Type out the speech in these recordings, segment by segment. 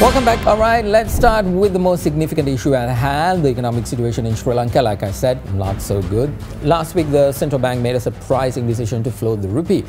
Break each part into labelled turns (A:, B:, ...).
A: Welcome back. All right, let's start with the most significant issue at hand the economic situation in Sri Lanka. Like I said, not so good. Last week, the central bank made a surprising decision to float the rupee.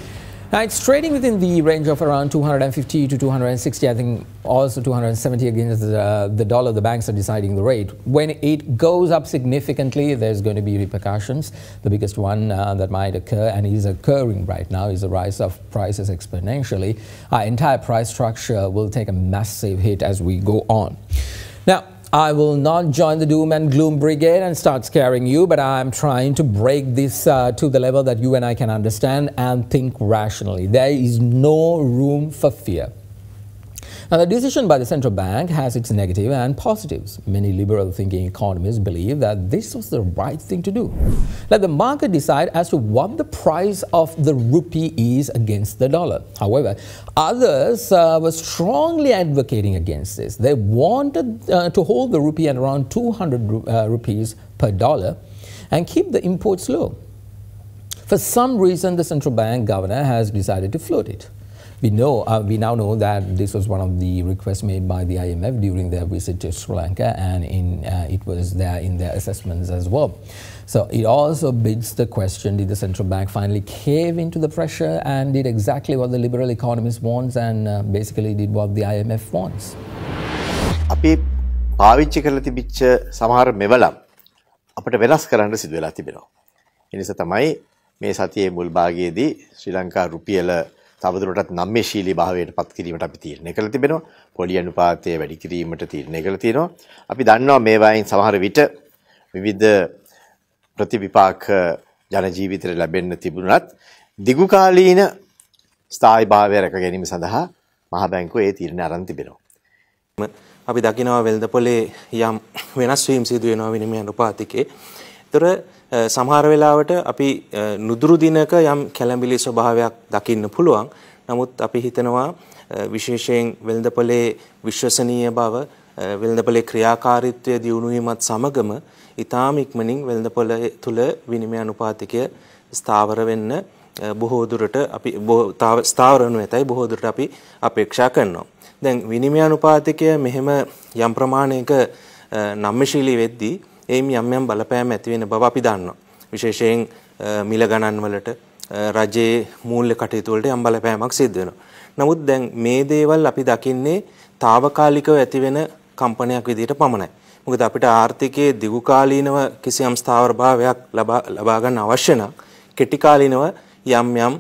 A: Now, it's trading within the range of around 250 to 260, I think also 270 against the, the dollar. The banks are deciding the rate. When it goes up significantly, there's going to be repercussions. The biggest one uh, that might occur and is occurring right now is the rise of prices exponentially. Our entire price structure will take a massive hit as we go on. Now, I will not join the doom and gloom brigade and start scaring you, but I'm trying to break this uh, to the level that you and I can understand and think rationally. There is no room for fear. Now, the decision by the central bank has its negative and positives. Many liberal thinking economists believe that this was the right thing to do. Let the market decide as to what the price of the rupee is against the dollar. However, others uh, were strongly advocating against this. They wanted uh, to hold the rupee at around 200 uh, rupees per dollar and keep the imports low. For some reason, the central bank governor has decided to float it. We know, uh, we now know that this was one of the requests made by the IMF during their visit to Sri Lanka, and in, uh, it was there in their assessments as well. So it also bids the question: Did the central bank finally cave into the pressure and did exactly what the liberal economist wants, and uh, basically did what the IMF wants?
B: අපි පාවිච්චි කරලා තිබිච්ච සමහර මෙවලම් අපිට වෙනස් කරන්න සිදු වෙලා තිබෙනවා. ඒ නිසා තමයි මේ සතියේ මුල් භාගයේදී ශ්‍රී ලංකා රුපියල තවදුරටත් නම්‍යශීලී භාවයට පත් කිරීමට අපි තීරණය කළ තිබෙනවා. පොලි අනුපාතය වැඩි කිරීමට තීරණය කළ තියෙනවා. අපි දන්නවා මේවායින් සමහර විට විවිධ ප්‍රතිවිපාක ජන ජීවිතයට ලැබෙන්න තිබුණත් දිගුකාලීන ස්ථායි භාවය රැක ගැනීම සඳහා මහ බැංකුව ඒ තීරණ අරන් තිබෙනවා.
C: අපි දකිනවා වෙළඳපොලේ යම් වෙනස් වීම් සිදු වෙනවා විනිමය අනුපාතිකේ. ඒතර සමහර වෙලාවට අපි නුදුරු දිනක යම් කැළඹිලි ස්වභාවයක් දකින්න පුළුවන්. නමුත් අපි හිතනවා විශේෂයෙන් වෙළඳපොලේ විශ්වසනීය බව වෙළඳපොලේ ක්‍රියාකාරීත්වය දියුණු වීමත් සමගම ඊටාම ඉක්මනින් වෙළඳපොළ තුල විනිමය අනුපාතිකය ස්ථාවර වෙන්න බොහෝ දුරට අපි ස්ථාවර වනු ඇතයි බොහෝ දුරට අපි අපේක්ෂා කරනවා. දැන් විනිමය අනුපාතිකය මෙහෙම යම් ප්‍රමාණයක නම්‍යශීලී වෙද්දී එයින් යම් යම් බලපෑම් ඇති වෙන බව අපි දන්නවා. විශේෂයෙන් මිල ගණන් වලට රජයේ මූල්‍ය කටයුතු වලට යම් බලපෑමක් සිද්ධ වෙනවා. නමුත් දැන් මේ දේවල් අපි දකින්නේ తాවකාලිකව ඇති වෙන කම්පනයක් විදිහට පමණයි. මොකද අපිට ආර්ථිකයේ දිගුකාලීනව කිසියම් ස්ථාවරභාවයක් ලබා ලබා ගන්න අවශ්‍ය නම් කෙටි කාලීනව යම් යම්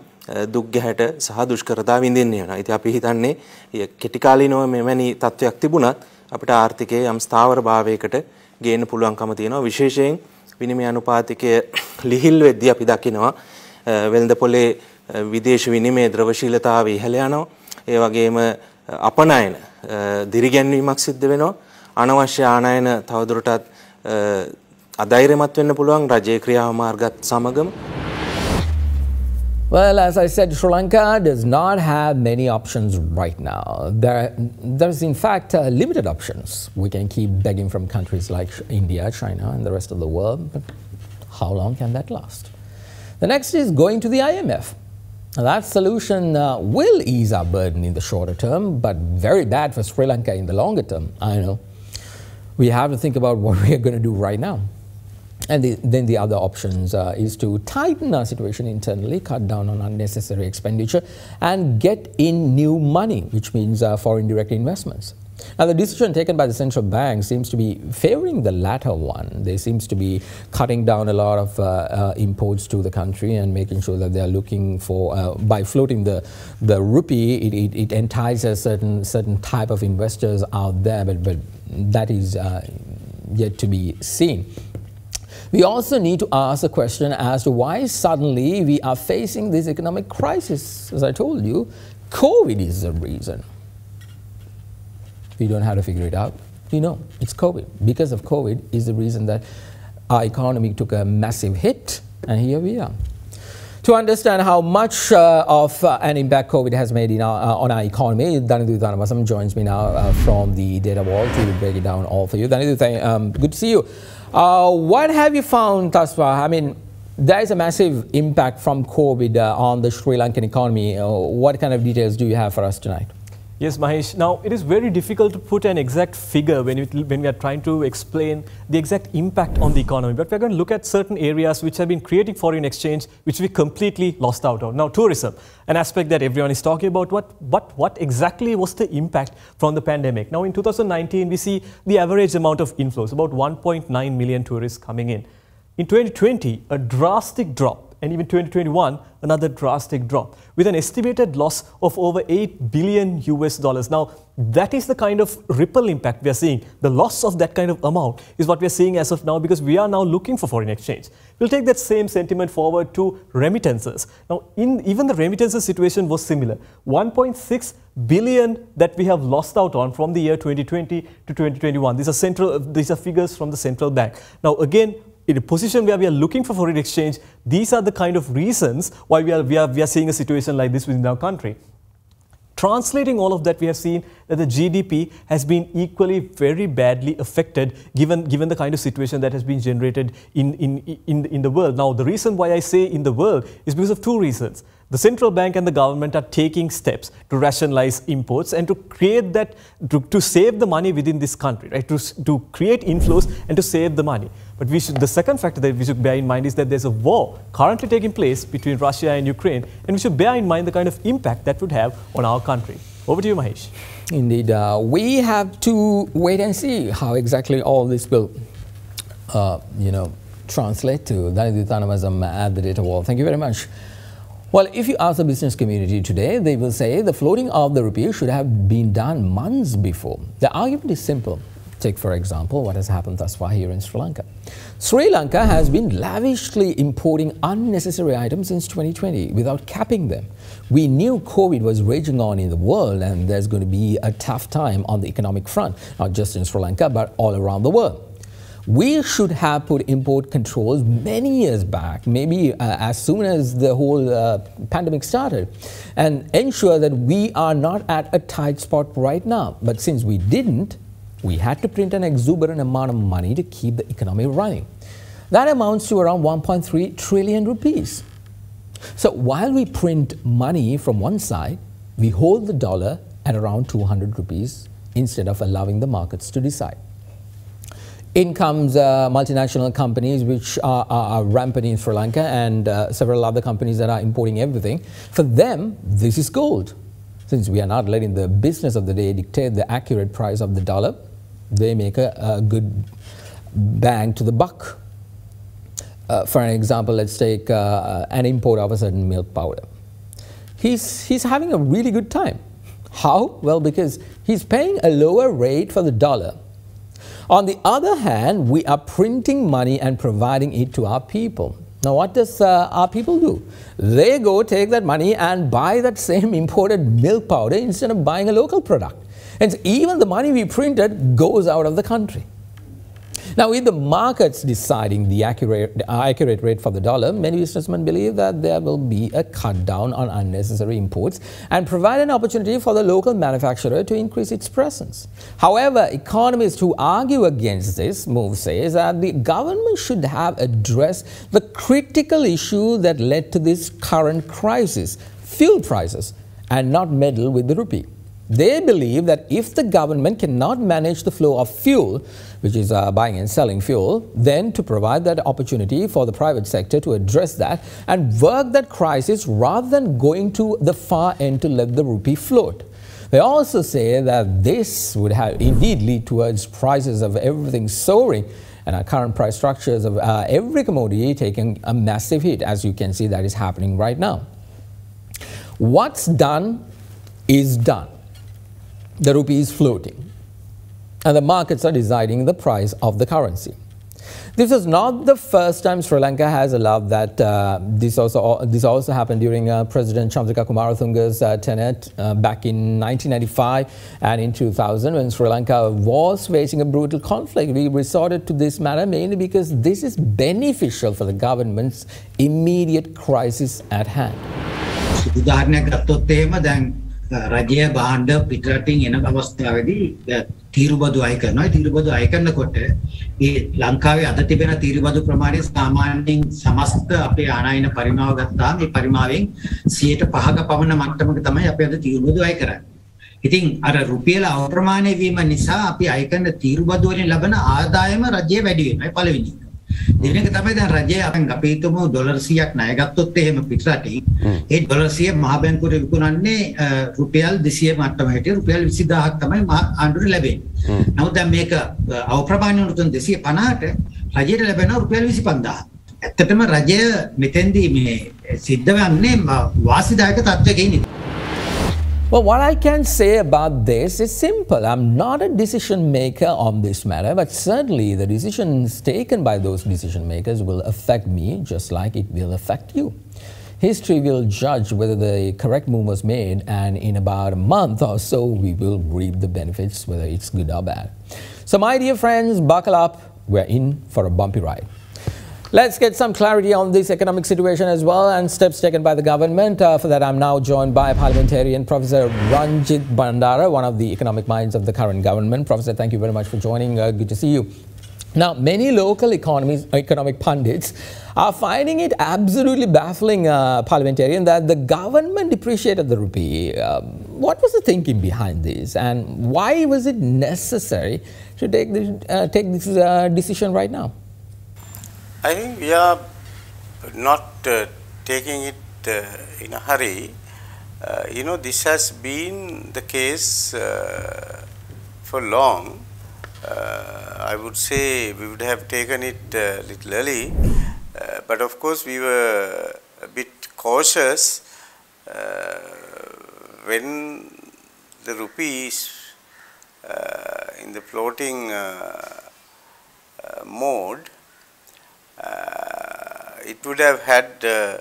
C: දුක් ගැහැට සහ දුෂ්කරතා විඳින්න යනවා. ඉතින් අපි හිතන්නේ කෙටි කාලීනව මෙවැනි තත්වයක් තිබුණත් අපිට ආර්ථිකයේ යම් ස්ථාවර භාවයකට ගේන්න පුළුවන්කම තියෙනවා. විශේෂයෙන් විනිමය අනුපාතිකය ලිහිල් වෙද්දී අපි දකිනවා වෙළඳ පොලේ විදේශ විනිමය ද්‍රවශීලතාවය ඉහළ යනවා. ඒ වගේම අපනයන දිරිගැන්වීමක් සිද්ධ වෙනවා. අනවශ්‍ය ආනයන තවදුරටත් අධෛර්යමත් වෙන්න පුළුවන් රජයේ ක්‍රියාමාර්ගත් සමගම
A: Well, as I said, Sri Lanka does not have many options right now. There, there's in fact uh, limited options. We can keep begging from countries like India, China, and the rest of the world, but how long can that last? The next is going to the IMF. That solution uh, will ease our burden in the shorter term, but very bad for Sri Lanka in the longer term. I know. We have to think about what we are going to do right now. And the, then the other options uh, is to tighten our situation internally, cut down on unnecessary expenditure, and get in new money, which means uh, foreign direct investments. Now, the decision taken by the central bank seems to be favoring the latter one. They seems to be cutting down a lot of uh, uh, imports to the country and making sure that they are looking for, uh, by floating the, the rupee, it, it, it, entices certain, certain type of investors out there, but, but that is uh, yet to be seen. We also need to ask a question as to why suddenly we are facing this economic crisis. As I told you, COVID is the reason. We don't have to figure it out. We know it's COVID. Because of COVID is the reason that our economy took a massive hit, and here we are. To understand how much uh, of uh, an impact COVID has made our, uh, on our economy, Danidu Dhanavasam joins me now uh, from the data wall to break it down all for you. Danidu, um, good to see you. Uh, what have you found thus far? I mean, there is a massive impact from COVID uh, on the Sri Lankan economy. what kind of details do you have for us tonight?
D: Yes, Mahieash. Now, it is very difficult to put an exact figure when, it, when we are trying to explain the exact impact on the economy. But we're going to look at certain areas which have been creating foreign exchange, which we completely lost out on. Now, tourism, an aspect that everyone is talking about. What, what, what exactly was the impact from the pandemic? Now, in 2019, we see the average amount of inflows, about 1.9 million tourists coming in. In 2020, a drastic drop and even 2021 another drastic drop with an estimated loss of over 8 billion US dollars. Now that is the kind of ripple impact we are seeing. The loss of that kind of amount is what we are seeing as of now because we are now looking for foreign exchange. We'll take that same sentiment forward to remittances. Now in even the remittances situation was similar. 1.6 billion that we have lost out on from the year 2020 to 2021. These are central these are figures from the central bank. Now again in a position where we are looking for foreign exchange, these are the kind of reasons why we are, we are, we are seeing a situation like this within our country. Translating all of that, we have seen that the GDP has been equally very badly affected given, given the kind of situation that has been generated in, in, in, in the world. Now, the reason why I say in the world is because of two reasons. The central bank and the government are taking steps to rationalize imports and to create that, to, to save the money within this country, right? To, to create inflows and to save the money. But we should, the second factor that we should bear in mind is that there's a war currently taking place between Russia and Ukraine, and we should bear in mind the kind of impact that would have on our country. Over to you, Mahieash.
A: Indeed, uh, we have to wait and see how exactly all this will, uh, you know, translate to. Danidu Dhanavasam at the data wall. Thank you very much. Well, if you ask the business community today, they will say the floating of the rupee should have been done months before. The argument is simple. Take, for example, what has happened thus far here in Sri Lanka. Sri Lanka has been lavishly importing unnecessary items since 2020 without capping them. We knew COVID was raging on in the world and there's going to be a tough time on the economic front, not just in Sri Lanka, but all around the world. We should have put import controls many years back, maybe uh, as soon as the whole uh, pandemic started, and ensure that we are not at a tight spot right now. But since we didn't, we had to print an exuberant amount of money to keep the economy running. That amounts to around 1.3 trillion rupees. So while we print money from one side, we hold the dollar at around 200 rupees instead of allowing the markets to decide. In comes uh, multinational companies which are, are, are, rampant in Sri Lanka and uh, several other companies that are importing everything. For them, this is gold. Since we are not letting the business of the day dictate the accurate price of the dollar, they make a, a good bang to the buck. Uh, for an example, let's take uh, an import of a certain milk powder. He's, he's having a really good time. How? Well, because he's paying a lower rate for the dollar on the other hand, we are printing money and providing it to our people. Now, what does uh, our people do? They go take that money and buy that same imported milk powder instead of buying a local product. And even the money we printed goes out of the country. Now, with the markets deciding the accurate, the accurate rate for the dollar, many businessmen believe that there will be a cut down on unnecessary imports and provide an opportunity for the local manufacturer to increase its presence. However, economists who argue against this move say that the government should have addressed the critical issue that led to this current crisis, fuel prices, and not meddle with the rupee. They believe that if the government cannot manage the flow of fuel, which is uh, buying and selling fuel, then to provide that opportunity for the private sector to address that and work that crisis rather than going to the far end to let the rupee float. They also say that this would have indeed lead towards prices of everything soaring and our current price structures of uh, every commodity taking a massive hit, as you can see that is happening right now. What's done is done the rupee is floating and the markets are deciding the price of the currency. This is not the first time Sri Lanka has allowed that. Uh, this, also, this also happened during uh, President Chandrika Kumaratunga's uh, tenure uh, back in 1995 and in 2000 when Sri Lanka was facing a brutal conflict. We resorted to this matter mainly because this is beneficial for the government's immediate crisis at hand.
E: රජය බාණ්ඩ පිටරටින් එන අවස්ථාවේදී තීරුබදු අය කරනවා. තීරුබදු අය කරනකොට ඒ ලංකාවේ අද තිබෙන තීරුබදු ප්‍රමාණය සාමාන්‍යයෙන් සමස්ත අපේ ආනයන පරිමාව ගත්තාම මේ පරිමාවෙන් 105ක පමණ මට්ටමක තමයි අපි අද තීරුබදු අය කරන්නේ. ඉතින් අර රුපියල අප්‍රමාණය වීම නිසා අපි අය කරන තීරුබදු වලින් ලබන ආදායම රජයේ වැඩි වෙනවා. ඒ පළවෙනි එක. දෙවෙනි එක තමයි දැන් රජය අපෙන් අපි හිතමු ඩොලර් 100ක් ණය ගත්තොත් එහෙම පිටරටින් ඒ ඩොලර් 100 මහ බැංකුවට විකුණන්නේ රුපියල් 200 මට්ටම හැටියට රුපියල් 20000ක් තමයි ආණ්ඩුවට ලැබෙන්නේ. නමුත් දැන් මේක අවප්‍රමාණ්‍ය වුණොත් 250ට රජයට ලැබෙනවා රුපියල් 25000. ඇත්තටම රජය මෙතෙන්දී මේ සිද්ධ වන්නේ වාසිදායක තත්ත්වයක ඉන්නේ.
A: Well, what I can say about this is simple. I'm not a decision maker on this matter, but certainly the decisions taken by those decision makers will affect me just like it will affect you. History will judge whether the correct move was made, and in about a month or so, we will reap the benefits, whether it's good or bad. So, my dear friends, buckle up. We're in for a bumpy ride. Let's get some clarity on this economic situation as well and steps taken by the government. Uh, for that, I'm now joined by parliamentarian Professor Ranjith Bandara, one of the economic minds of the current government. Professor, thank you very much for joining. Uh, good to see you. Now, many local economies, economic pundits are finding it absolutely baffling, uh, parliamentarian, that the government depreciated the rupee. Um, what was the thinking behind this, and why was it necessary to take this, uh, take this uh, decision right now?
F: I think we are not uh, taking it uh, in a hurry. Uh, you know, this has been the case uh, for long. Uh, I would say we would have taken it a little early, uh, but of course we were a bit cautious uh, when the rupee is uh, in the floating uh, uh, mode uh, it would have had uh,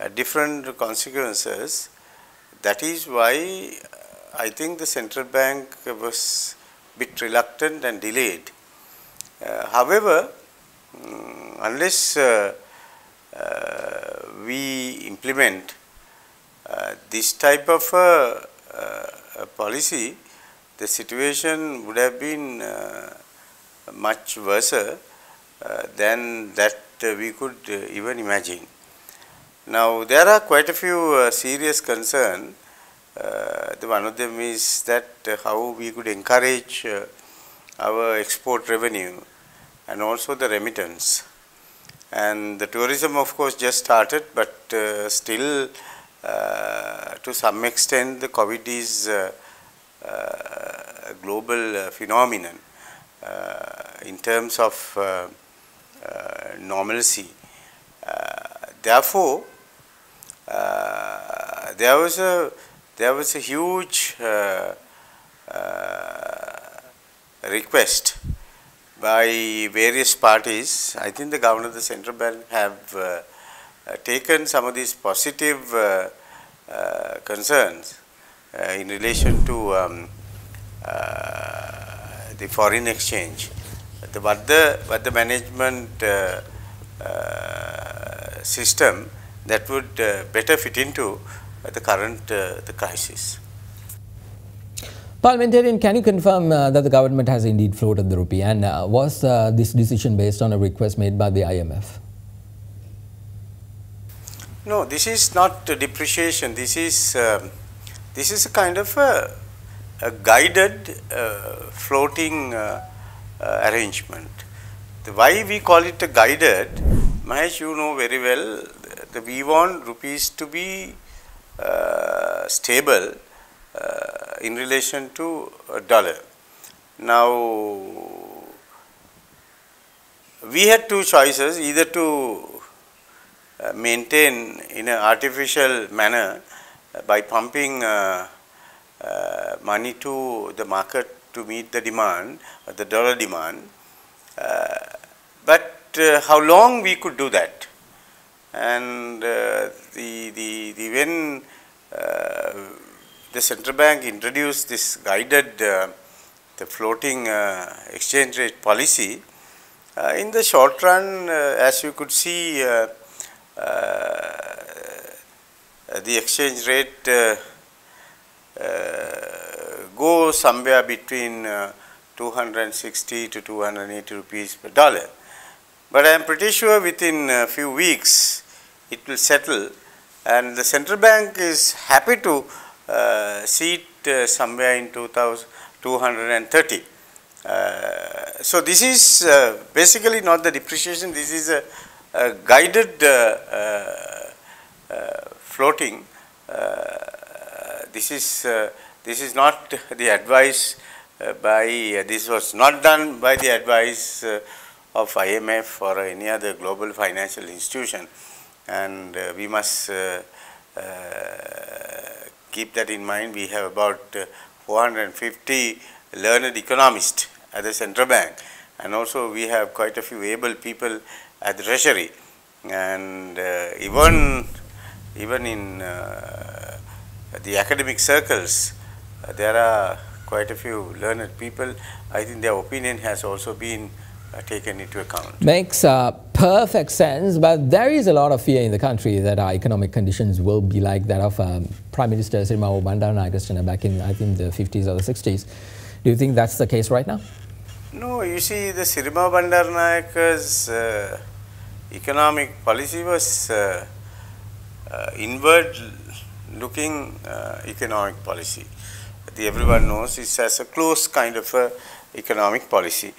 F: uh, different consequences. That is why uh, I think the central bank was bit reluctant and delayed. Uh, however, mm, unless uh, uh, we implement uh, this type of uh, uh, policy, the situation would have been uh, much worse uh, than that uh, we could uh, even imagine. Now, there are quite a few uh, serious concerns. Uh, the one of them is that uh, how we could encourage uh, our export revenue and also the remittance. And the tourism, of course, just started, but uh, still, uh, to some extent, the COVID is uh, uh, a global uh, phenomenon uh, in terms of uh, uh, normalcy. Uh, therefore, uh, there was a there was a huge uh, uh, request by various parties. I think the governor of the central bank have uh, uh, taken some of these positive uh, uh, concerns uh, in relation to um, uh, the foreign exchange. The, what the what the management uh, uh, system that would uh, better fit into uh, the current uh, the crisis.
A: Parliamentarian, can you confirm uh, that the government has indeed floated the rupee and uh, was uh, this decision based on a request made by the IMF?
F: No, this is not depreciation. This is um, this is a kind of a, a guided uh, floating uh, arrangement. The why we call it a guided, Mahieash, you know very well. The, we want rupees to be uh, stable uh, in relation to a dollar. Now, we had two choices: either to uh, maintain in an artificial manner uh, by pumping uh, money to the market to meet the demand, the dollar demand. Uh, but uh, how long we could do that? And uh, the, the, the when uh, the central bank introduced this guided uh, the floating uh, exchange rate policy, in the short run, as you could see, the exchange rate go somewhere between uh, 260 to 280 rupees per dollar. But I am pretty sure within a few weeks it will settle and the central bank is happy to uh, see it uh, somewhere in 2230. Uh, so this is uh, basically not the depreciation, this is a, a guided uh, uh, floating. this is this is not the advice by this was not done by the advice of IMF or any other global financial institution. And we must keep that in mind. We have about 450 learned economists at the central bank. And also we have quite a few able people at the treasury. And uh, even even in uh, the academic circles uh, there are quite a few learned people. I think their opinion has also been uh, taken into account.
A: Makes uh, perfect sense but there is a lot of fear in the country that our economic conditions will be like that of um, prime minister Sirimao Bandaranaike back in i think the 50s or the 60s do you think that's the case right now?
F: No, you see, the Sirima Bandaranaike's uh, economic policy was uh, uh, inward looking uh, economic policy. The, everyone knows it has a close kind of a economic policy.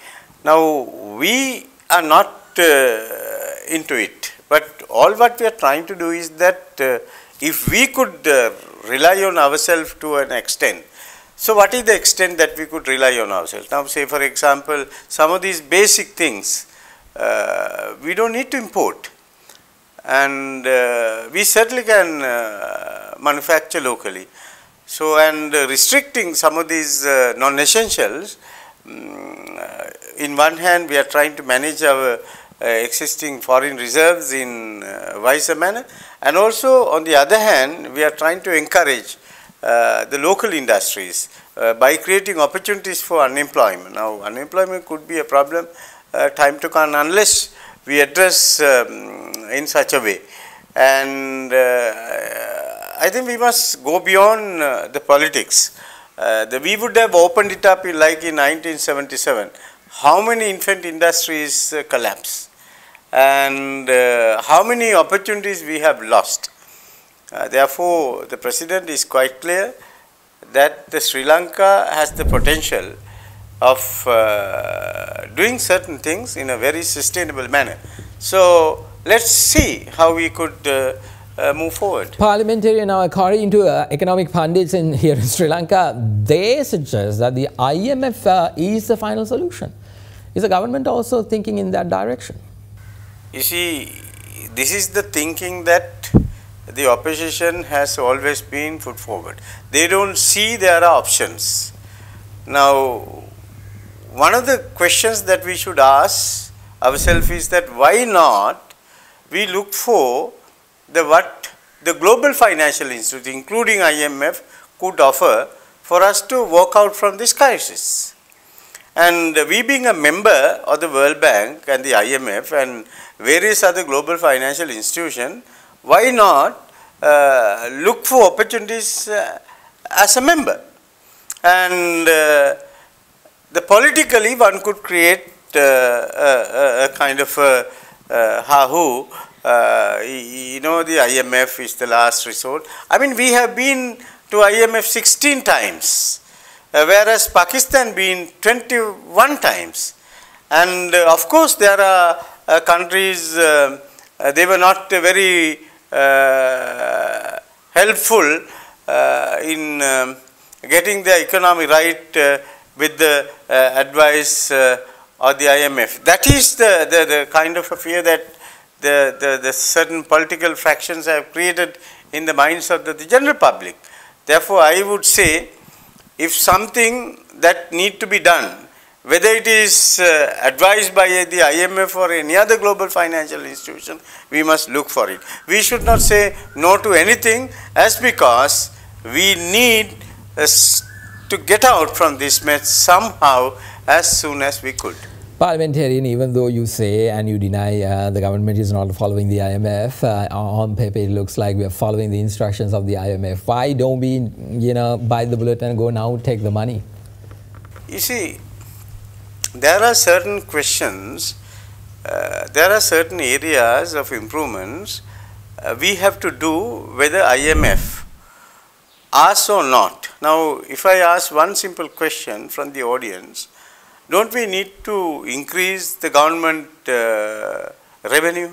F: Now, we are not uh, into it, but all what we are trying to do is that uh, if we could rely on ourselves to an extent, so what is the extent that we could rely on ourselves? Now say for example, some of these basic things uh, we don't need to import and uh, we certainly can uh, manufacture locally. So and restricting some of these uh, non-essentials, um, in one hand we are trying to manage our uh, existing foreign reserves in uh, wiser manner and also on the other hand we are trying to encourage uh, the local industries uh, by creating opportunities for unemployment. Now, unemployment could be a problem uh, time to come unless we address um, in such a way. And I think we must go beyond the politics. The, we would have opened it up in, like in 1977. How many infant industries collapsed? and uh, how many opportunities we have lost. Uh, therefore, the president is quite clear that the Sri Lanka has the potential of uh, doing certain things in a very sustainable manner. So, let us see how we could uh, move forward.
A: Parliamentarian now according to uh, economic pundits in here in Sri Lanka, they suggest that the IMF uh, is the final solution. Is the government also thinking in that direction?
F: You see, this is the thinking that the opposition has always been put forward. They don't see there are options. Now, one of the questions that we should ask ourselves is that why not we look for the what the global financial institute including IMF could offer for us to walk out from this crisis. And we being a member of the World Bank and the IMF and various other global financial institutions, why not uh, look for opportunities uh, as a member? And uh, the politically one could create uh, a, a, kind of a, a ha-who, uh, you know the IMF is the last resort. I mean we have been to IMF 16 times, uh, whereas Pakistan been 21 times. And of course there are countries, they were not very uh, helpful uh, in um, getting the economy right uh, with the advice of the IMF. That is the, the, the, kind of a fear that the, the, the certain political factions have created in the minds of the, the general public. Therefore, I would say if something that need to be done whether it is uh, advised by the IMF or any other global financial institution, we must look for it. We should not say no to anything as because we need uh, to get out from this mess somehow as soon as we could.
A: Parliamentarian, even though you say and you deny uh, the government is not following the IMF, uh, on paper it looks like we are following the instructions of the IMF. Why don't we, you know, bite the bullet and go now take the money?
F: You see, there are certain questions, uh, there are certain areas of improvements uh, we have to do whether IMF asks or not. Now, if I ask one simple question from the audience, don't we need to increase the government uh, revenue?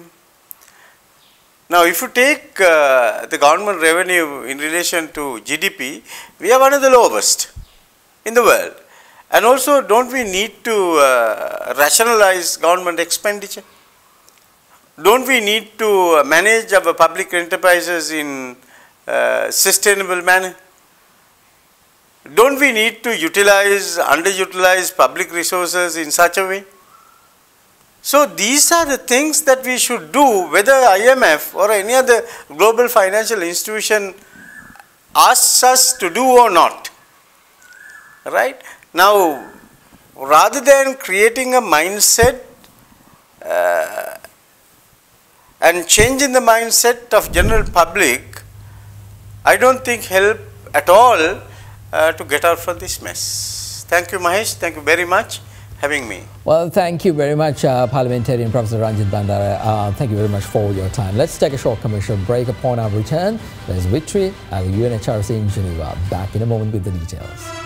F: Now, if you take uh, the government revenue in relation to GDP, we are one of the lowest in the world. And also, don't we need to uh, rationalize government expenditure? Don't we need to manage our public enterprises in uh, sustainable manner? Don't we need to utilize, underutilize public resources in such a way? So these are the things that we should do whether IMF or any other global financial institution asks us to do or not. Right? Now, rather than creating a mindset uh, and changing the mindset of general public, I don't think help at all uh, to get out from this mess. Thank you Mahieash, thank you very much having me.
A: Well, thank you very much, uh, Parliamentarian Professor Ranjith Bandara. Uh, thank you very much for your time. Let's take a short commercial break. Upon our return, there's Victory at the UNHRC in Geneva. Back in a moment with the details.